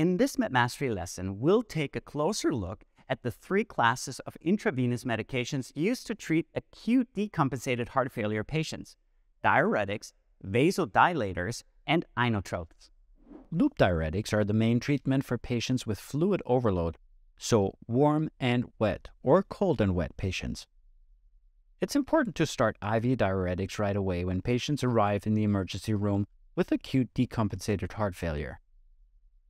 In this MedMastery lesson, we'll take a closer look at the three classes of intravenous medications used to treat acute decompensated heart failure patients diuretics, vasodilators, and inotropes. Loop diuretics are the main treatment for patients with fluid overload, so warm and wet or cold and wet patients. It's important to start IV diuretics right away when patients arrive in the emergency room with acute decompensated heart failure.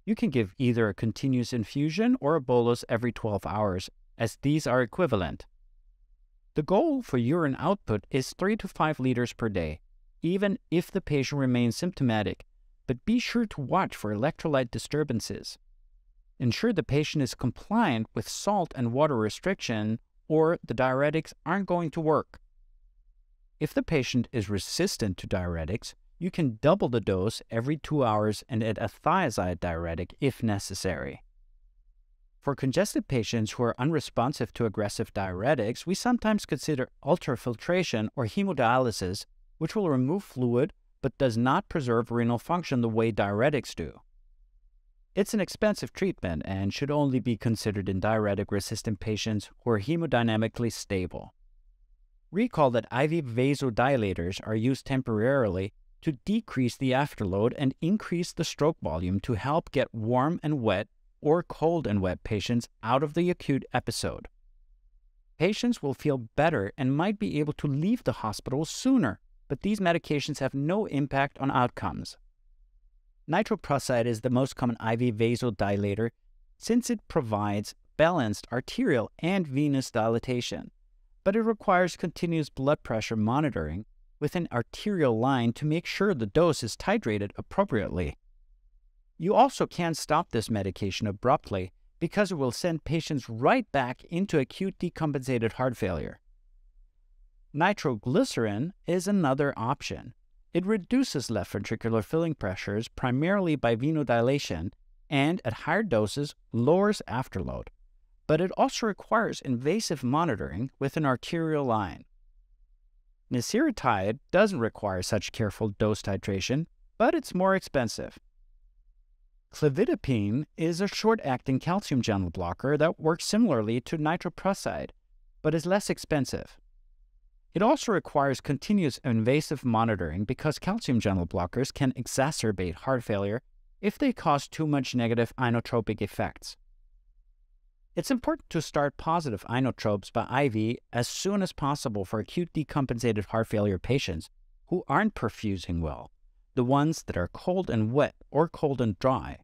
You can give either a continuous infusion or a bolus every 12 hours, as these are equivalent. The goal for urine output is 3 to 5 liters per day, even if the patient remains symptomatic, but be sure to watch for electrolyte disturbances. Ensure the patient is compliant with salt and water restriction or the diuretics aren't going to work. If the patient is resistant to diuretics, you can double the dose every two hours and add a thiazide diuretic if necessary. For congested patients who are unresponsive to aggressive diuretics, we sometimes consider ultrafiltration or hemodialysis, which will remove fluid but does not preserve renal function the way diuretics do. It's an expensive treatment and should only be considered in diuretic resistant patients who are hemodynamically stable. Recall that IV vasodilators are used temporarily to decrease the afterload and increase the stroke volume to help get warm and wet or cold and wet patients out of the acute episode. Patients will feel better and might be able to leave the hospital sooner, but these medications have no impact on outcomes. Nitroprusside is the most common IV vasodilator since it provides balanced arterial and venous dilatation, but it requires continuous blood pressure monitoring with an arterial line to make sure the dose is titrated appropriately. You also can't stop this medication abruptly because it will send patients right back into acute decompensated heart failure. Nitroglycerin is another option. It reduces left ventricular filling pressures primarily by venodilation and at higher doses lowers afterload. But it also requires invasive monitoring with an arterial line. Nesiritide doesn't require such careful dose titration, but it's more expensive. Clevidipine is a short-acting calcium channel blocker that works similarly to nitroprusside, but is less expensive. It also requires continuous invasive monitoring because calcium channel blockers can exacerbate heart failure if they cause too much negative inotropic effects. It's important to start positive inotropes by IV as soon as possible for acute decompensated heart failure patients who aren't perfusing well, the ones that are cold and wet or cold and dry.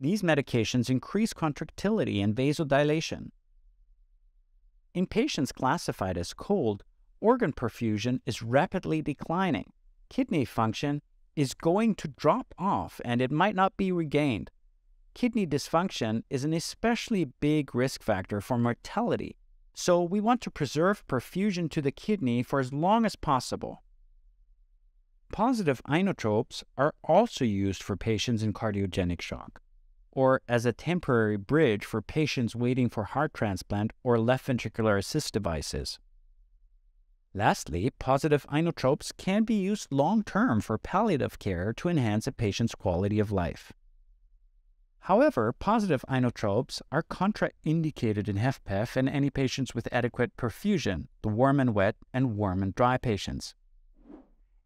These medications increase contractility and vasodilation. In patients classified as cold, organ perfusion is rapidly declining. Kidney function is going to drop off and it might not be regained. Kidney dysfunction is an especially big risk factor for mortality, so we want to preserve perfusion to the kidney for as long as possible. Positive inotropes are also used for patients in cardiogenic shock, or as a temporary bridge for patients waiting for heart transplant or left ventricular assist devices. Lastly, positive inotropes can be used long term for palliative care to enhance a patient's quality of life. However, positive inotropes are contraindicated in HFpEF in any patients with adequate perfusion, the warm and wet and warm and dry patients.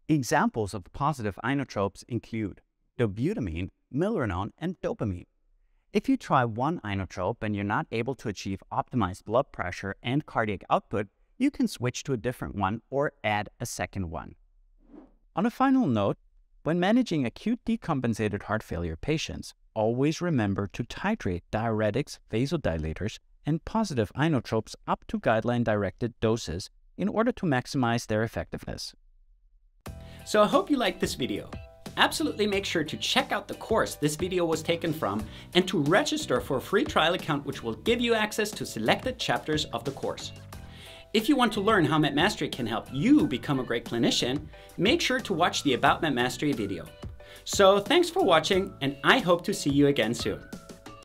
Examples of positive inotropes include dobutamine, milrinone, and dopamine. If you try one inotrope and you're not able to achieve optimized blood pressure and cardiac output, you can switch to a different one or add a second one. On a final note, when managing acute decompensated heart failure patients, always remember to titrate diuretics, vasodilators, and positive inotropes up to guideline-directed doses in order to maximize their effectiveness. So I hope you liked this video. Absolutely make sure to check out the course this video was taken from and to register for a free trial account which will give you access to selected chapters of the course. If you want to learn how MedMastery can help you become a great clinician, make sure to watch the About MedMastery video. So thanks for watching and I hope to see you again soon.